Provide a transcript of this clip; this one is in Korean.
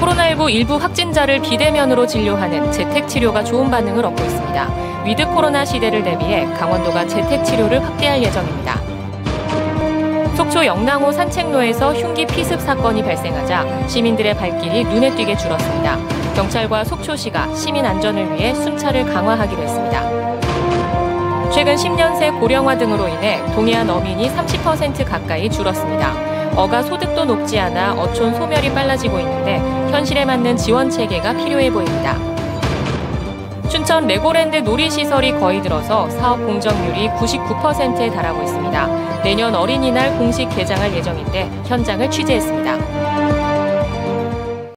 코로나19 일부 확진자를 비대면으로 진료하는 재택치료가 좋은 반응을 얻고 있습니다. 위드 코로나 시대를 대비해 강원도가 재택치료를 확대할 예정입니다. 속초 영랑호 산책로에서 흉기 피습 사건이 발생하자 시민들의 발길이 눈에 띄게 줄었습니다. 경찰과 속초시가 시민 안전을 위해 순찰을 강화하기로 했습니다. 최근 10년 새 고령화 등으로 인해 동해안 어민이 30% 가까이 줄었습니다. 어가 소득도 높지 않아 어촌 소멸이 빨라지고 있는데 현실에 맞는 지원 체계가 필요해 보입니다. 춘천 레고랜드 놀이시설이 거의 들어서 사업 공정률이 99%에 달하고 있습니다. 내년 어린이날 공식 개장할 예정인데 현장을 취재했습니다.